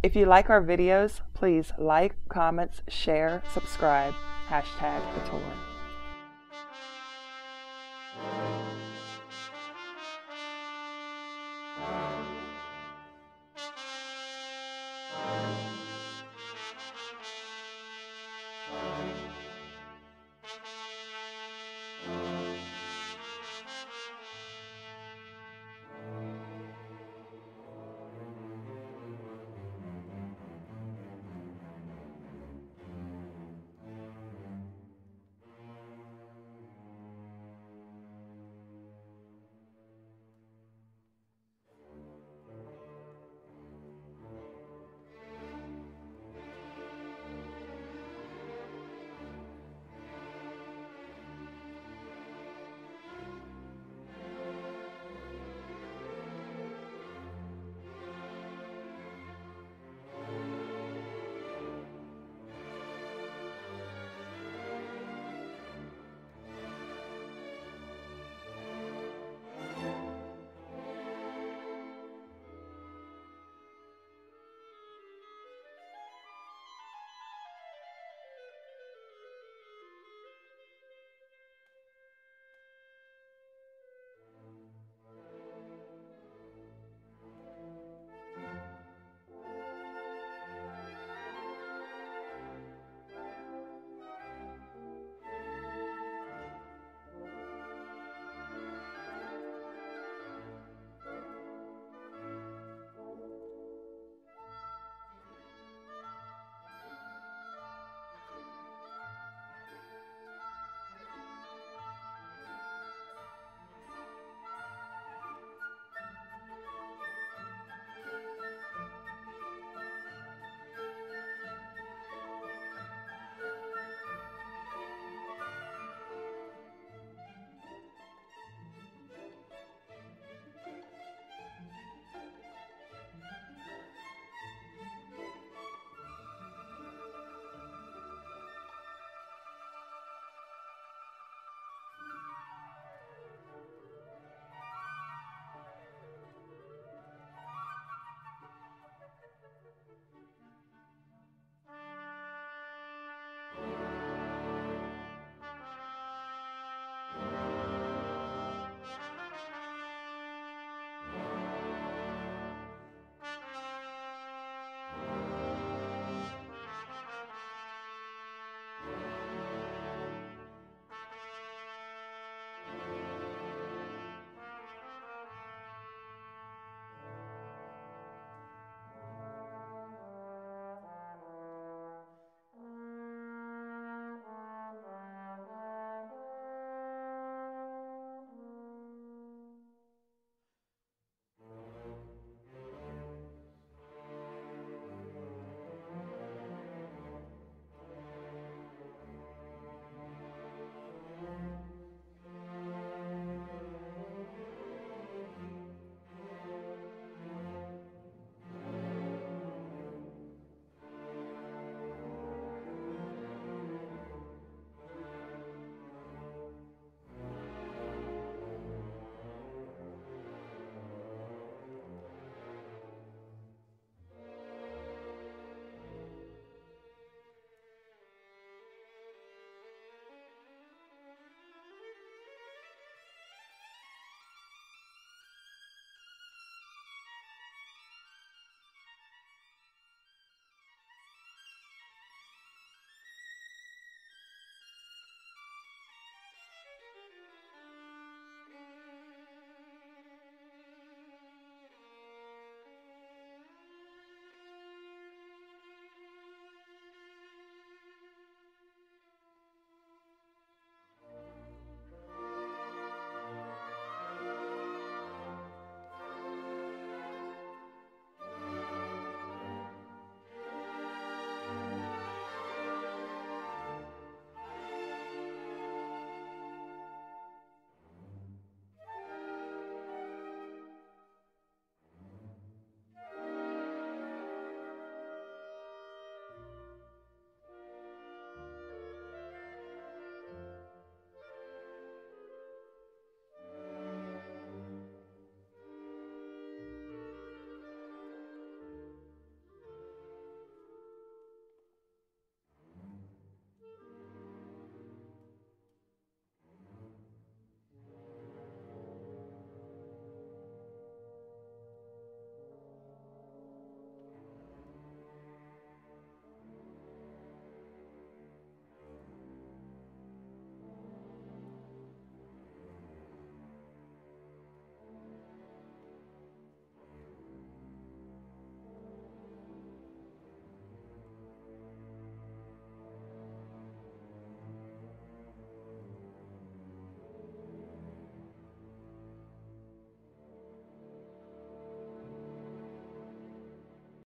If you like our videos, please like, comments, share, subscribe, hashtag the tour.